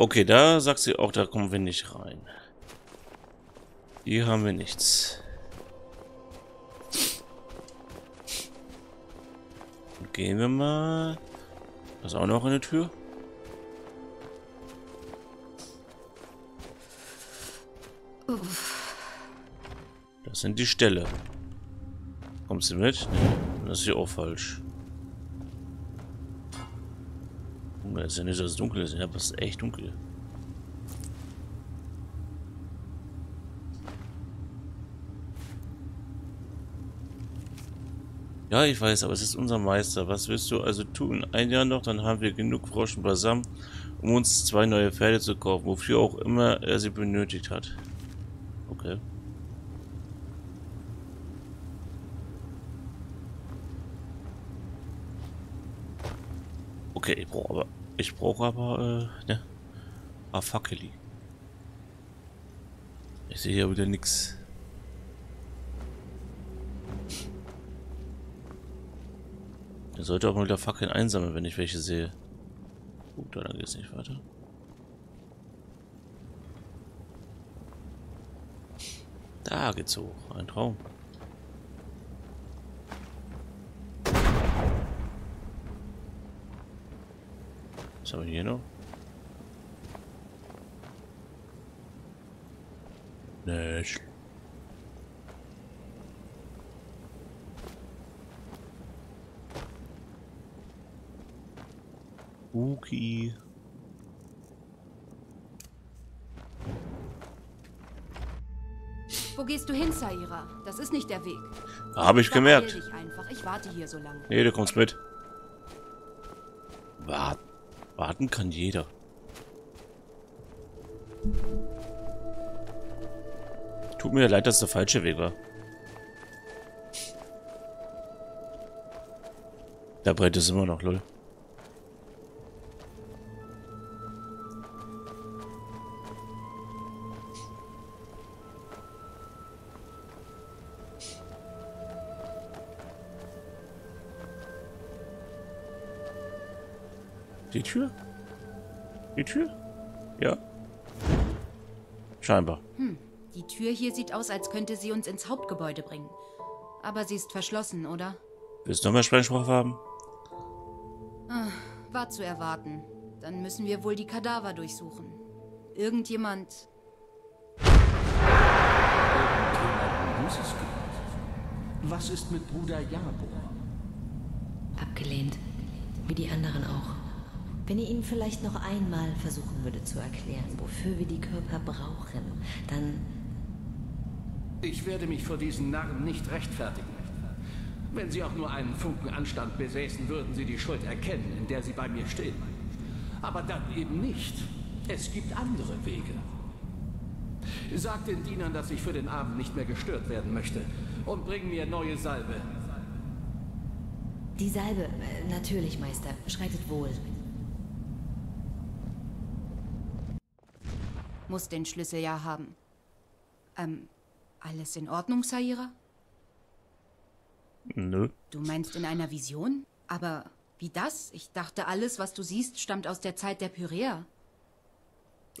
Okay, da sagt sie auch, da kommen wir nicht rein. Hier haben wir nichts. Gehen wir mal. Da ist auch noch eine Tür. Das sind die Ställe. Kommst du mit? Das ist hier auch falsch. Ist ja nicht, es dunkel ist. Aber es ist echt dunkel. Ja, ich weiß, aber es ist unser Meister. Was willst du also tun? Ein Jahr noch, dann haben wir genug Froschen beisammen, um uns zwei neue Pferde zu kaufen, wofür auch immer er sie benötigt hat. Okay. Okay, ich brauche aber, ich brauche aber, äh, ne, Afakeli. Ich sehe hier wieder nichts. Er sollte auch mal wieder Fackeln einsammeln, wenn ich welche sehe. Gut, dann geht es nicht weiter. Da geht's hoch. Ein Traum. Was haben wir hier noch? Nicht. Okay. Wo gehst du hin, Saira? Das ist nicht der Weg. Habe ich gemerkt. Dich einfach. Ich warte hier so lange. Nee, du kommst mit. Warten. Kann jeder. Tut mir leid, dass der falsche Weg war. Der Brett ist immer noch, lol. Die Tür? Die Tür? Ja. Scheinbar. Hm. Die Tür hier sieht aus, als könnte sie uns ins Hauptgebäude bringen. Aber sie ist verschlossen, oder? Willst du noch mehr Sprengstoff haben? Ah, war zu erwarten. Dann müssen wir wohl die Kadaver durchsuchen. Irgendjemand... Irgendjemand muss es geben. Was ist mit Bruder Jabor? Abgelehnt. Wie die anderen auch. Wenn ihr ihnen vielleicht noch einmal versuchen würde zu erklären, wofür wir die Körper brauchen, dann... Ich werde mich vor diesen Narren nicht rechtfertigen. Wenn sie auch nur einen Funken Anstand besäßen, würden sie die Schuld erkennen, in der sie bei mir stehen. Aber dann eben nicht. Es gibt andere Wege. Sag den Dienern, dass ich für den Abend nicht mehr gestört werden möchte. Und bring mir neue Salbe. Die Salbe, äh, natürlich, Meister. Schreitet wohl. Muss den Schlüssel ja haben. Ähm, alles in Ordnung, Saira? Nö. Du meinst in einer Vision? Aber wie das? Ich dachte, alles, was du siehst, stammt aus der Zeit der Pyräer.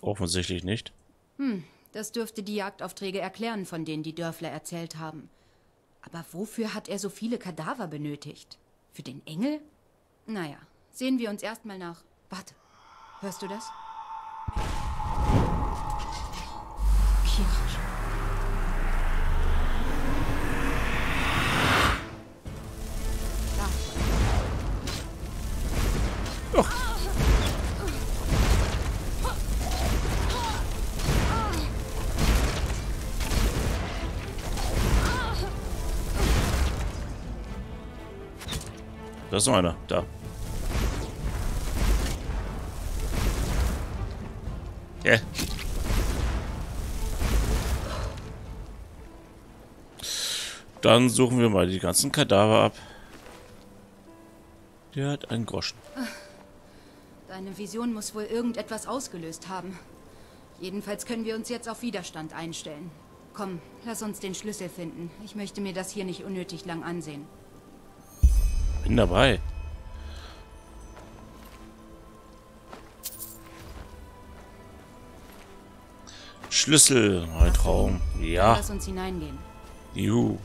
Offensichtlich nicht. Hm, das dürfte die Jagdaufträge erklären, von denen die Dörfler erzählt haben. Aber wofür hat er so viele Kadaver benötigt? Für den Engel? Naja, sehen wir uns erstmal nach. Warte, hörst du das? Ist noch einer. Da. Hä? Dann suchen wir mal die ganzen Kadaver ab. Der hat einen Groschen. Deine Vision muss wohl irgendetwas ausgelöst haben. Jedenfalls können wir uns jetzt auf Widerstand einstellen. Komm, lass uns den Schlüssel finden. Ich möchte mir das hier nicht unnötig lang ansehen. Bin dabei. Schlüssel. Ein Traum. Ja. Lass uns hineingehen. Juhu.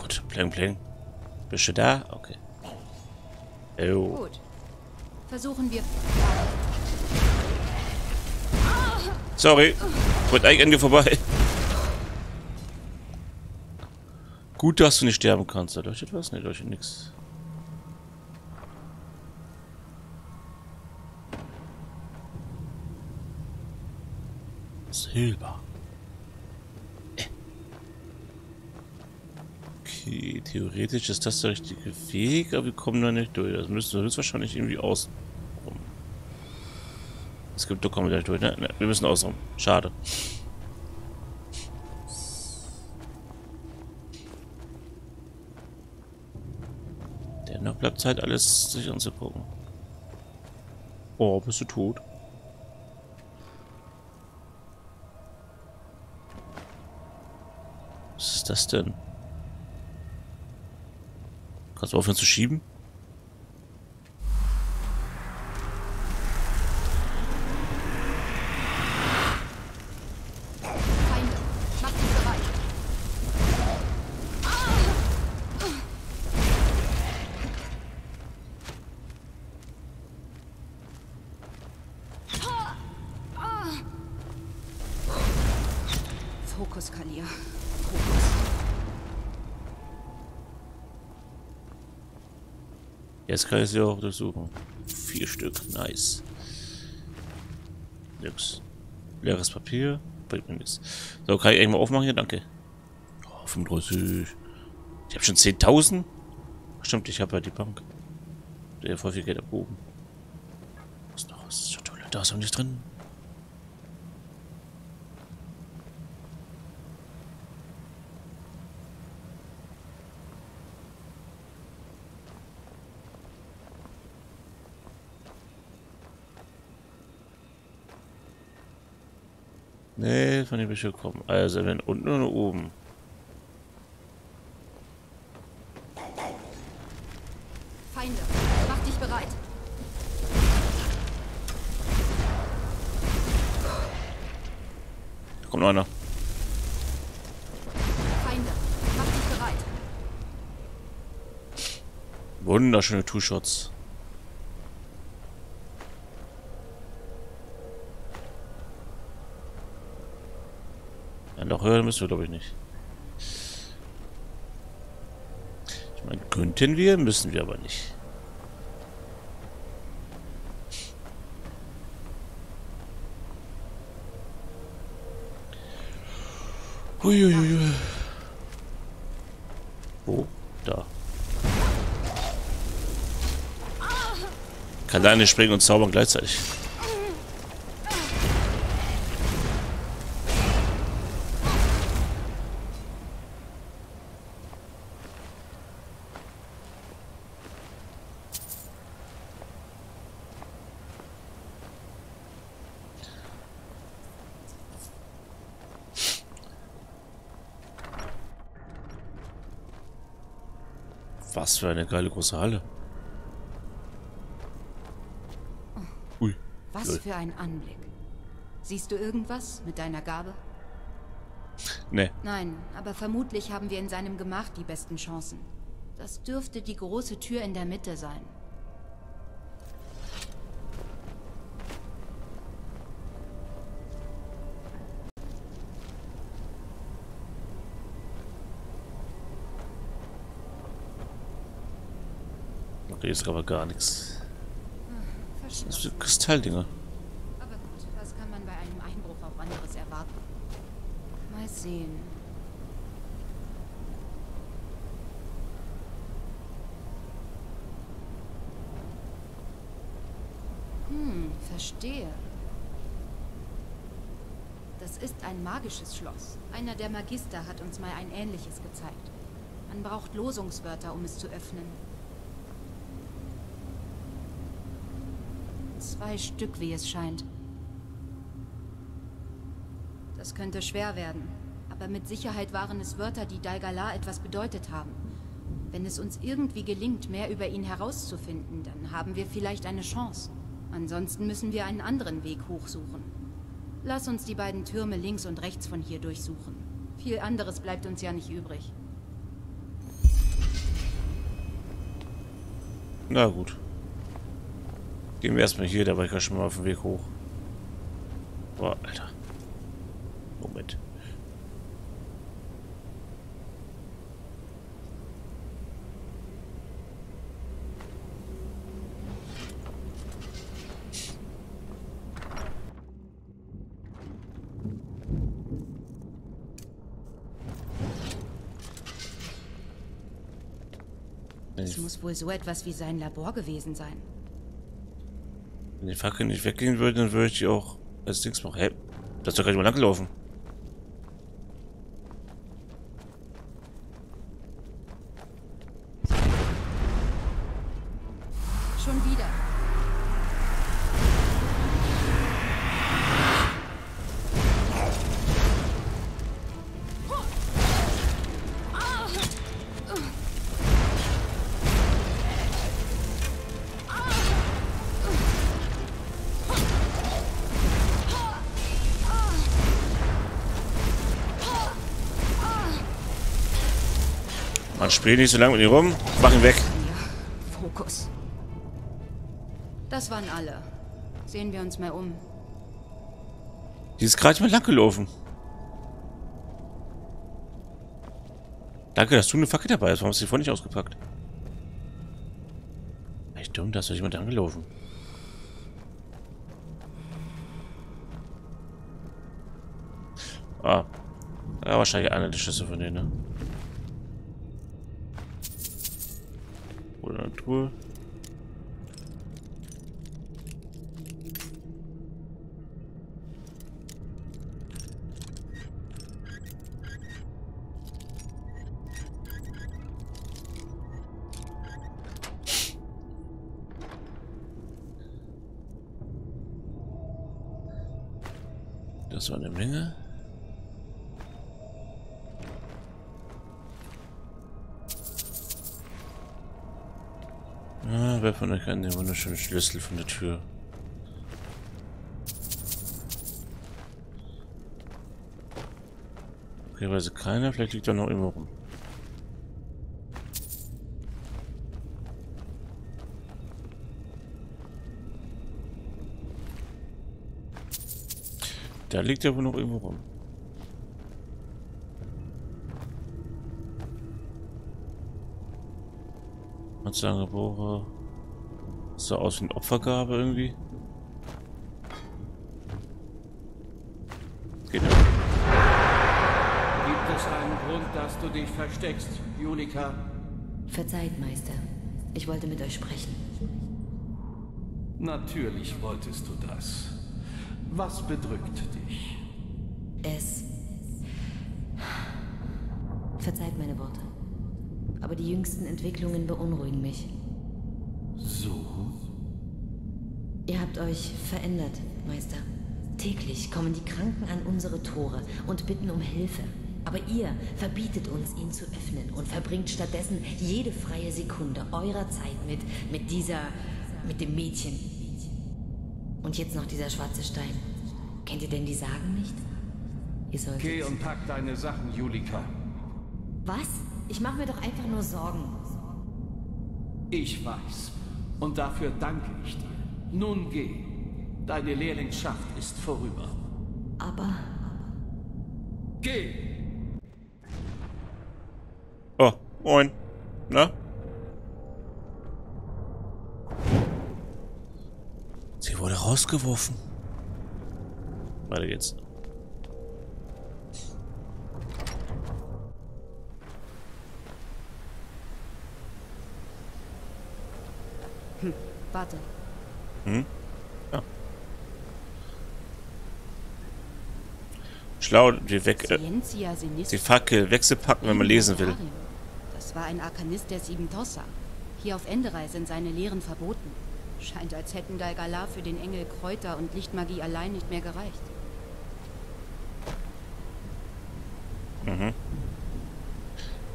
Gut, pling pling. Bist du da? Okay. Jo. Gut. Versuchen wir. Sorry. Wollte eigentlich vorbei. Gut, dass du nicht sterben kannst. Da leuchtet was? Ne, leuchtet nix. Silber. Okay, theoretisch ist das der richtige Weg, aber wir kommen da nicht durch. Das müssen wir höchstwahrscheinlich irgendwie außen rum. Es gibt, da kommen wir gleich durch, ne? ne? Wir müssen außen rum. Schade. Bleibt Zeit, alles sich anzugucken. Oh, bist du tot? Was ist das denn? Kannst du aufhören zu schieben? Feinde. Mach dich bereit. Fokus, Kalia. Fokus. Jetzt kann ich sie auch durchsuchen. Vier Stück, nice. Nix. Leeres Papier, bringt mir nichts. So, kann ich irgendwann aufmachen hier? Danke. Oh, 35. Ich habe schon 10.000? Stimmt, ich habe ja die Bank. Der voll viel Geld abgehoben. Was noch? Was ist schon toll? Da ist auch nichts drin. Nee, von dem ich gekommen. Also, wenn unten oder oben. Feinde. Mach dich bereit. Da kommt noch einer. Feinde. Mach dich bereit. Wunderschöne Two-Shots. Noch höher müssen wir, glaube ich, nicht. Ich meine, könnten wir, müssen wir aber nicht. Huiuiui. Wo? Da. Kann alleine springen und zaubern gleichzeitig. Was für eine geile große Halle. Ui. Was Lol. für ein Anblick. Siehst du irgendwas mit deiner Gabe? Ne. Nein, aber vermutlich haben wir in seinem Gemach die besten Chancen. Das dürfte die große Tür in der Mitte sein. Okay, ist aber gar nichts. Das sind Kristalldinger. Aber gut, was kann man bei einem Einbruch auch anderes erwarten? Mal sehen. Hm, verstehe. Das ist ein magisches Schloss. Einer der Magister hat uns mal ein ähnliches gezeigt. Man braucht Losungswörter, um es zu öffnen. Zwei Stück, wie es scheint. Das könnte schwer werden. Aber mit Sicherheit waren es Wörter, die Dalgala etwas bedeutet haben. Wenn es uns irgendwie gelingt, mehr über ihn herauszufinden, dann haben wir vielleicht eine Chance. Ansonsten müssen wir einen anderen Weg hochsuchen. Lass uns die beiden Türme links und rechts von hier durchsuchen. Viel anderes bleibt uns ja nicht übrig. Na gut. Gehen wir erstmal hier, da war ich schon mal auf dem Weg hoch. Boah, Alter. Moment. Es muss wohl so etwas wie sein Labor gewesen sein. Wenn die Fackel nicht weggehen würde, dann würde ich die auch als Dings machen. Hä? Das ist doch gar nicht mal langgelaufen. Man spielt nicht so lange mit ihm rum. Mach ihn weg. Ja, Fokus. Das waren alle. Sehen wir uns mal um. Die ist gerade mal lang gelaufen. Danke, dass du eine Fackel dabei hast. Warum hast du die vorhin nicht ausgepackt? Echt dumm, da ist doch jemand angelaufen. Ah. Ja, wahrscheinlich einer der Schüsse von denen, ne? Oder eine Truhe. Das war eine Menge. Ah, wer von euch hat den wunderschönen Schlüssel von der Tür? Okay, weiß keiner, vielleicht liegt er noch irgendwo rum. Da liegt er wohl noch irgendwo rum. Anzeigenbohrer. So aus wie eine Opfergabe irgendwie. Geht nicht. Gibt es einen Grund, dass du dich versteckst, Julika? Verzeiht, Meister. Ich wollte mit euch sprechen. Natürlich wolltest du das. Was bedrückt dich? Es. Verzeiht meine Worte. Aber die jüngsten Entwicklungen beunruhigen mich. So? Ihr habt euch verändert, Meister. Täglich kommen die Kranken an unsere Tore und bitten um Hilfe. Aber ihr verbietet uns, ihn zu öffnen und verbringt stattdessen jede freie Sekunde eurer Zeit mit, mit dieser, mit dem Mädchen. Und jetzt noch dieser schwarze Stein. Kennt ihr denn die Sagen nicht? Ihr solltet... Geh und pack deine Sachen, Julika. Was? Ich mache mir doch einfach nur Sorgen. Ich weiß. Und dafür danke ich dir. Nun geh. Deine Lehrlingschaft ist vorüber. Aber Geh! Oh, moin. Na? Sie wurde rausgeworfen. Weiter geht's. Warte. Schlau, die weg, äh, die. Fackel wechselpacken, wenn man lesen will. Das war ein Arkanist der Sieben Tossa. Hier auf Enderei sind seine Lehren verboten. Scheint, als hätten Dalgala für den Engel Kräuter und Lichtmagie allein nicht mehr gereicht.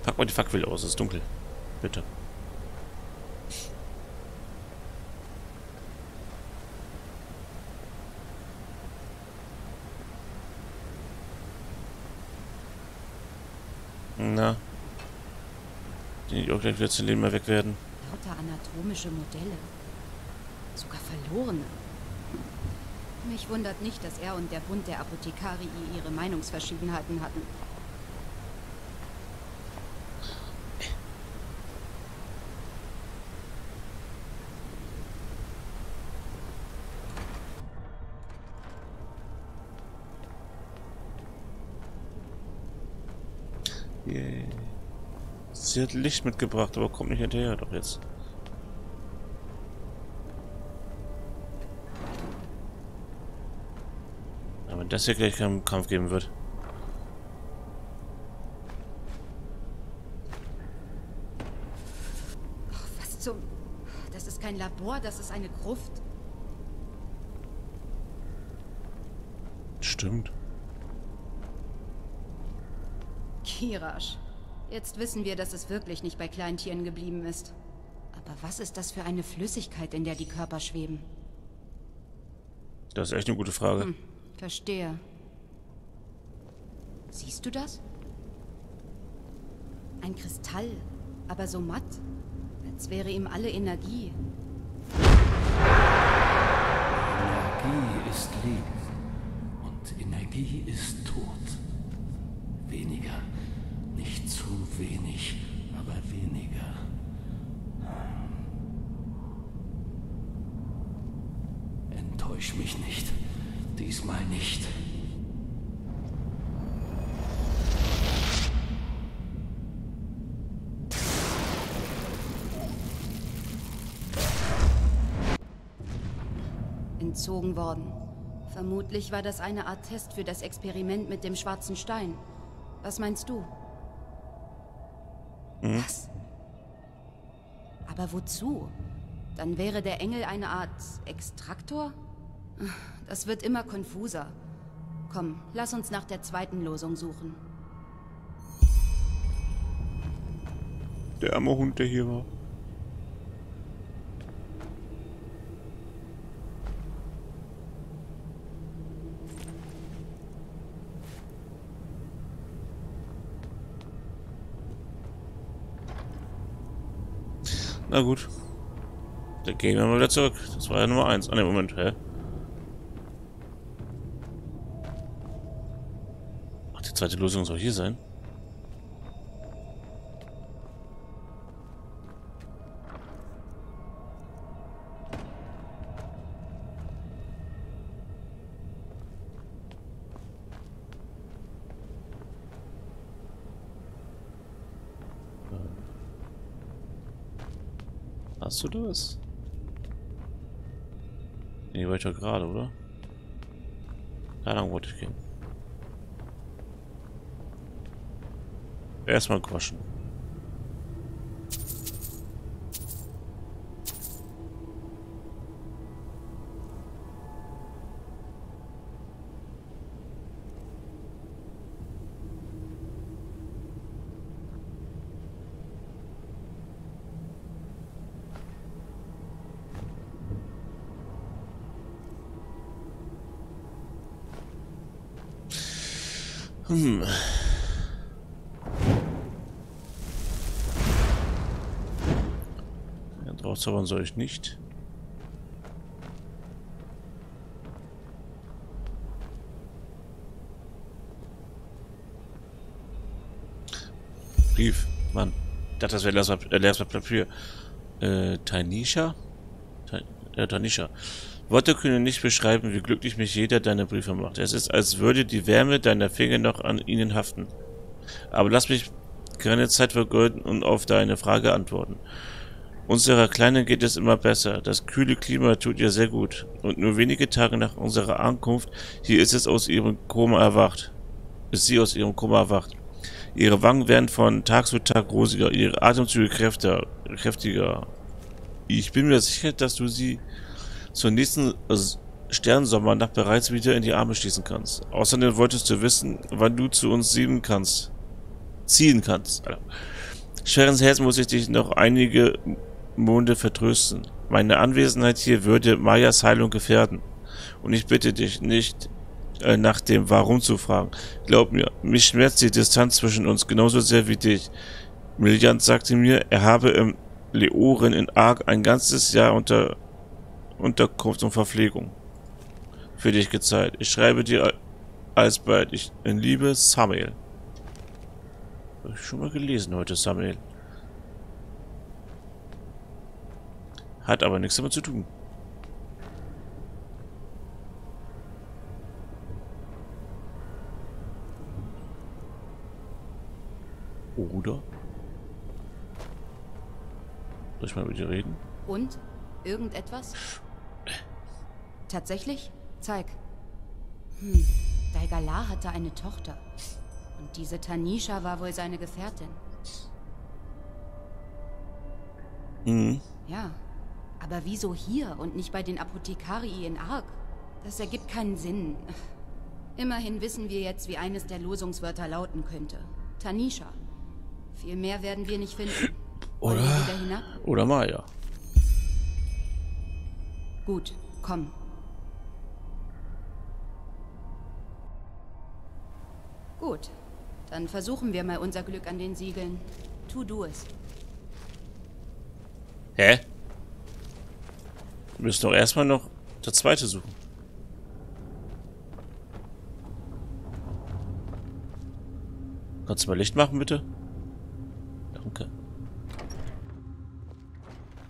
Pack mal die Fackel aus, es ist dunkel. Bitte. Na. Die auch gleich wieder zu Leben weg werden. Lauter anatomische Modelle. Sogar verlorene. Mich wundert nicht, dass er und der Bund der Apothekarii ihre Meinungsverschiedenheiten hatten. Sie hat Licht mitgebracht, aber kommt nicht hinterher, doch jetzt. Aber wenn das hier gleich keinen Kampf geben wird. Oh, was zum... Das ist kein Labor, das ist eine Gruft. Stimmt. Kirasch. Jetzt wissen wir, dass es wirklich nicht bei Kleintieren geblieben ist. Aber was ist das für eine Flüssigkeit, in der die Körper schweben? Das ist echt eine gute Frage. Hm, verstehe. Siehst du das? Ein Kristall, aber so matt, als wäre ihm alle Energie. Energie ist Leben und Energie ist Tod. Weniger, wenig, aber weniger. Enttäusch mich nicht. Diesmal nicht. Entzogen worden. Vermutlich war das eine Art Test für das Experiment mit dem schwarzen Stein. Was meinst du? Was? Aber wozu? Dann wäre der Engel eine Art Extraktor? Das wird immer konfuser. Komm, lass uns nach der zweiten Losung suchen. Der arme Hund, der hier war. Na gut. Dann gehen wir mal wieder zurück. Das war ja Nummer 1. Ah ne, Moment, hä? Ach, die zweite Lösung soll hier sein. Hast du das? Nee, weiter gerade, oder? Da lang wollte ich gehen. Erstmal quatschen. Hm. Ja, draufzaubern soll ich nicht. Brief, Mann. Ich dachte, das wäre Leersblatt Papier. Äh, Tanisha? Ja, Tanisha. Worte können nicht beschreiben, wie glücklich mich jeder deiner Briefe macht. Es ist, als würde die Wärme deiner Finger noch an ihnen haften. Aber lass mich keine Zeit vergeuden und auf deine Frage antworten. Unserer Kleinen geht es immer besser. Das kühle Klima tut ihr sehr gut. Und nur wenige Tage nach unserer Ankunft hier ist es aus ihrem Koma erwacht. Ist sie aus ihrem Koma erwacht. Ihre Wangen werden von Tag zu Tag rosiger, ihre Atemzüge kräftiger. kräftiger. Ich bin mir sicher, dass du sie zur nächsten Sternsommernacht bereits wieder in die Arme schließen kannst. Außerdem wolltest du wissen, wann du zu uns ziehen kannst. Ziehen kannst. Schwerens Herz muss ich dich noch einige Monde vertrösten. Meine Anwesenheit hier würde Mayas Heilung gefährden. Und ich bitte dich nicht, äh, nach dem Warum zu fragen. Glaub mir, mich schmerzt die Distanz zwischen uns genauso sehr wie dich. Milliant sagte mir, er habe im Leoren in Ark ein ganzes Jahr unter Unterkunft und Verpflegung für dich gezeigt. Ich schreibe dir alsbald. Ich in Liebe, Samuel. Habe ich schon mal gelesen heute, Samuel. Hat aber nichts damit zu tun. Oder? Soll ich mal mit dir reden? Und? Irgendetwas? Tatsächlich? Zeig. Hm, Daigala hatte eine Tochter. Und diese Tanisha war wohl seine Gefährtin. Mhm. Ja, aber wieso hier und nicht bei den Apothekarii in Ark? Das ergibt keinen Sinn. Immerhin wissen wir jetzt, wie eines der Losungswörter lauten könnte. Tanisha. Viel mehr werden wir nicht finden. Oder, oder Maya. Gut, komm. Gut, dann versuchen wir mal unser Glück an den Siegeln. Tu du es. Hä? Wir müssen doch erstmal noch das zweite suchen. Kannst du mal Licht machen, bitte? Danke.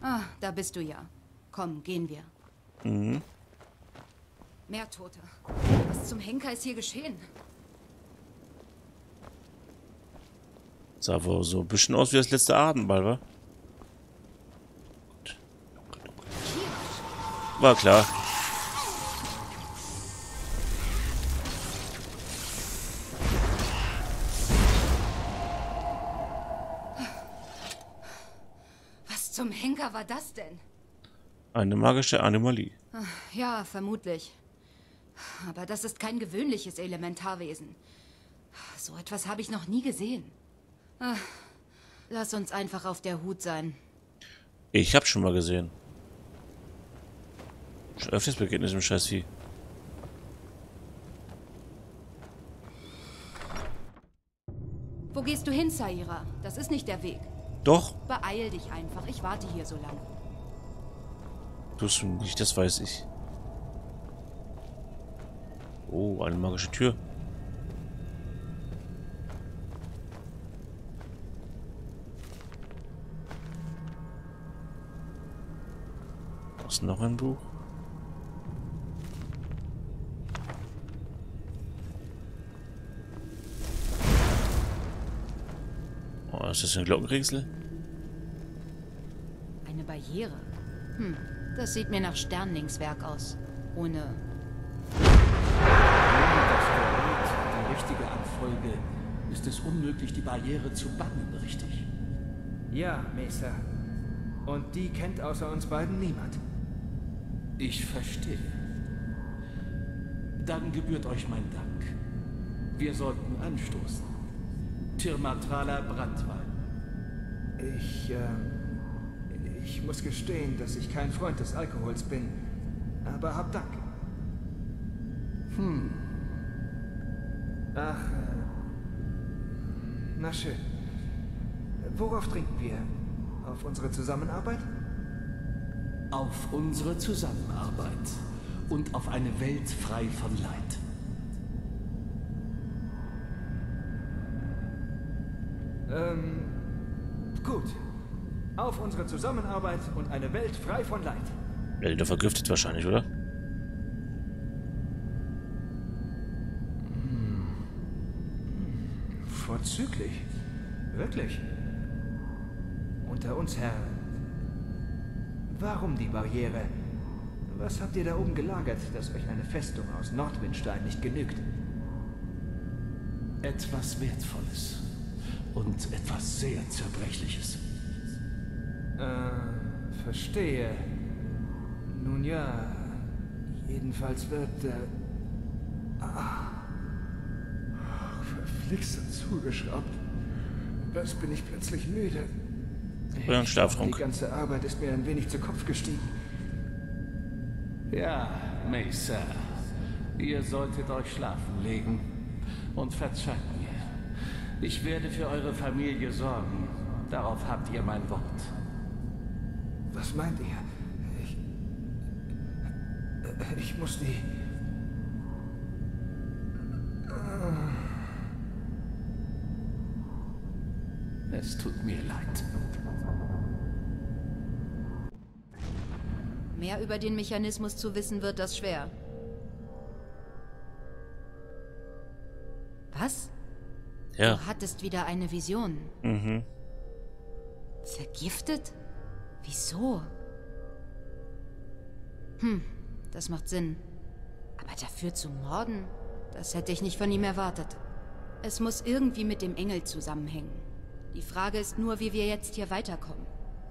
Ah, da bist du ja. Komm, gehen wir. Mhm. Mehr Tote. Was zum Henker ist hier geschehen? Sah wohl so ein bisschen aus wie das letzte Abendmahl, wa? War klar. Was zum Henker war das denn? Eine magische Anomalie. Ja, vermutlich. Aber das ist kein gewöhnliches Elementarwesen. So etwas habe ich noch nie gesehen. Ah, Lass uns einfach auf der Hut sein. Ich hab's schon mal gesehen. Begegnet diesem Scheißvieh. Wo gehst du hin, Saira? Das ist nicht der Weg. Doch, Beeil dich einfach. Ich warte hier so lange. tust du nicht, das weiß ich. Oh, eine magische Tür. Ist noch ein Buch. Oh, ist das ein Glockenringsel? Eine Barriere. Hm, das sieht mir nach Sternlingswerk aus. Ohne. Die richtige Abfolge, ist es unmöglich, die Barriere zu bannen, richtig? Ja, Mesa. Und die kennt außer uns beiden niemand. Ich verstehe. Dann gebührt euch mein Dank. Wir sollten anstoßen. Tirmatraler Brandwein. Ich, ähm, ich muss gestehen, dass ich kein Freund des Alkohols bin. Aber hab Dank. Hm, Ach, äh, na schön. Worauf trinken wir? Auf unsere Zusammenarbeit? Auf unsere Zusammenarbeit und auf eine Welt frei von Leid. Ähm, gut. Auf unsere Zusammenarbeit und eine Welt frei von Leid. Elder vergiftet wahrscheinlich, oder? Vorzüglich. Wirklich. Unter uns, Herr. Warum die Barriere? Was habt ihr da oben gelagert, dass euch eine Festung aus Nordwindstein nicht genügt? Etwas Wertvolles und etwas sehr Zerbrechliches. Äh, verstehe. Nun ja, jedenfalls wird der... Ah. Verflixt zugeschraubt. Was bin ich plötzlich müde? Ein Die ganze Arbeit ist mir ein wenig zu Kopf gestiegen. Ja, Mesa. Ihr solltet euch schlafen legen. Und verzeiht mir. Ich werde für eure Familie sorgen. Darauf habt ihr mein Wort. Was meint ihr? Ich. Ich muss die. Es tut mir leid. Mehr über den Mechanismus zu wissen, wird das schwer. Was? Ja. Du hattest wieder eine Vision. Mhm. Vergiftet? Wieso? Hm, das macht Sinn. Aber dafür zu morden? Das hätte ich nicht von ihm erwartet. Es muss irgendwie mit dem Engel zusammenhängen. Die Frage ist nur, wie wir jetzt hier weiterkommen.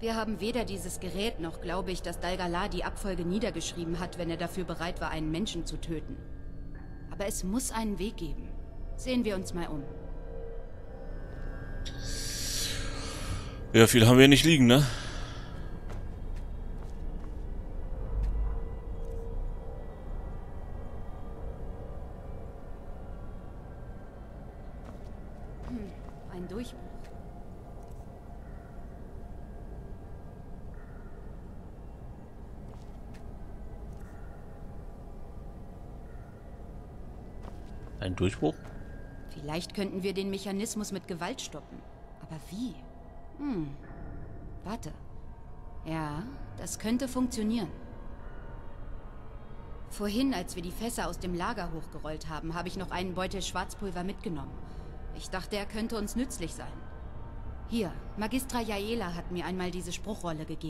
Wir haben weder dieses Gerät noch glaube ich, dass Dalgala die Abfolge niedergeschrieben hat, wenn er dafür bereit war, einen Menschen zu töten. Aber es muss einen Weg geben. Sehen wir uns mal um. Ja, viel haben wir nicht liegen, ne? Ein Durchbruch. Ein Durchbruch? Vielleicht könnten wir den Mechanismus mit Gewalt stoppen. Aber wie? Hm. Warte. Ja, das könnte funktionieren. Vorhin, als wir die Fässer aus dem Lager hochgerollt haben, habe ich noch einen Beutel Schwarzpulver mitgenommen. Ich dachte, er könnte uns nützlich sein. Hier, Magistra Jaela hat mir einmal diese Spruchrolle gegeben.